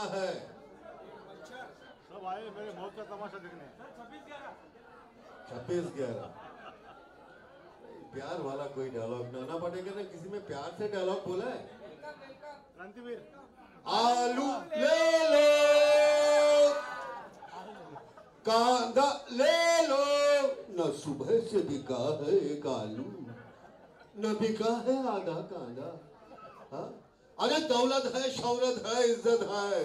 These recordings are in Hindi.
आना है। सब आए मेरे मौत का तमाशा देखने। छब्बीस ग्यारह। प्यार वाला कोई डायलॉग नाना पाटेकर ने किसी में प्यार से डायलॉग बोला है? क्रांतिवीर। आलू ले लो। कांदा ले लो। न सुबह से बिका है एक आलू। न बिका है आधा कांदा। हाँ? अरे दौलत है शौरत है, इज़्ज़त है।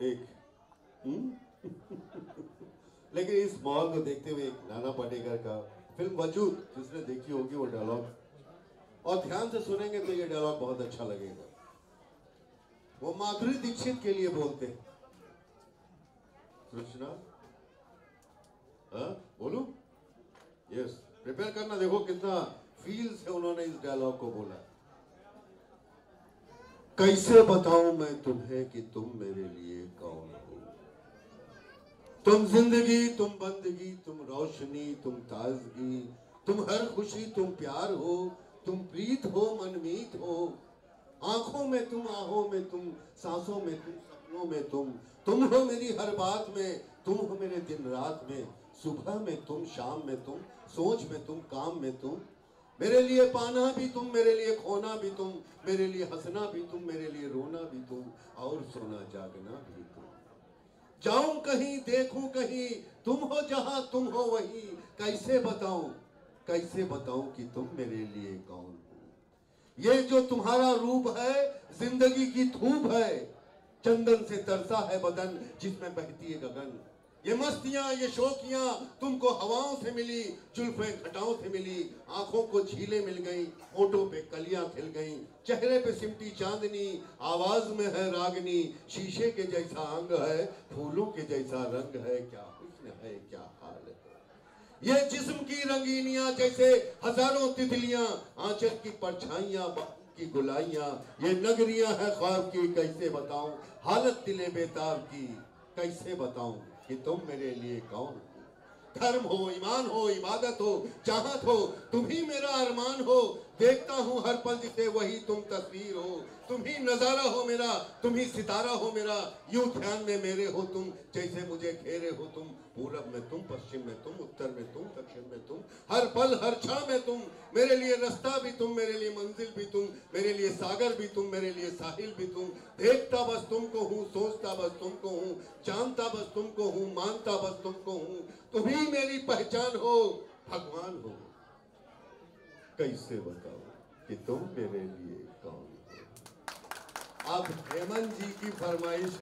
एक हम्म? लेकिन इस माहौल को देखते हुए नाना पाटेकर का फ़िल्म वजूद जिसने देखी होगी वो डायलॉग और ध्यान से सुनेंगे तो ये डायलॉग बहुत अच्छा लगेगा। वो माधुरी दीक्षित के लिए बोलते कृष्णा बोलू? यस प्रिपेयर करना। देखो कितना फील से उन्होंने इस डायलॉग को बोला। कैसे बताऊँ मैं तुम्हें कि तुम मेरे लिए कौन हो? तुम ज़िंदगी, तुम बंदगी, तुम रोशनी, तुम ताजगी, तुम हर खुशी, तुम प्यार हो, तुम प्रीत हो, मनमीत हो। आँखों में तुम, आहों में तुम, सांसों में तुम, सपनों में तुम तुम हो मेरी हर बात में, तुम हो मेरे दिन रात में। सुबह में तुम, शाम में तुम, सोच में तुम, काम में तुम मेरे लिए पाना भी तुम, मेरे लिए खोना भी तुम, मेरे लिए हंसना भी तुम, मेरे लिए रोना भी तुम, और सोना जागना भी तुम। जाऊँ कहीं, देखूँ कहीं, तुम हो जहाँ, तुम हो वहीं, कैसे बताऊँ? कैसे बताऊँ कि तुम मेरे लिए कौन हो? ये जो तुम्हारा रूप है, ज़िंदगी की धूप है, चंदन से तरसा है बदन, जिसमें बहती है गगन। ये मस्तियाँ, ये शोकियाँ तुमको हवाओं से मिली, जुल्फे घटाओं से मिली, आँखों को झीलें मिल गई, होठों पे कलियाँ खिल गई, चेहरे पे सिमटी चांदनी, आवाज़ में है रागनी, शीशे के जैसा अंग है, फूलों के जैसा रंग है, क्या हुस्न है, क्या हाल है? ये जिस्म की रंगीनियाँ जैसे हज़ारों तितलियाँ, आंचल की परछाइयाँ की गुलाइयाँ, ये नगरियाँ हैं ख्वाब की, कैसे बताऊँ? हालत दिले बेताब की। कैसे बताऊँ कि तुम मेरे लिए कौन हो? धर्म हो, ईमान हो, इबादत हो, चाहत हो, तुम ही मेरा अरमान हो। देखता हूँ हर पल जिसे वही तुम तस्वीर हो। तुम ही नज़ारा हो मेरा, तुम ही सितारा हो मेरा। यूँ ध्यान में मेरे हो तुम, जैसे मुझे घेरे हो तुम। पूरब में तुम, पश्चिम में तुम, उत्तर में तुम, दक्षिण में तुम। हर पल, हर क्षण में तुम। मेरे लिए रास्ता भी तुम, मेरे लिए मंजिल भी तुम। मेरे लिए सागर भी तुम, मेरे लिए साहिल भी तुम। देखता बस तुमको हूँ, सोचता बस तुमको हूँ। जानता बस तुमको हूँ, मानता बस तुमको हूँ। तुम ही मेरी पहचान हो, भगवान हो। कैसे बताओ कि तुम मेरे लिए कौन हो अब हेमंत जी की फरमाइश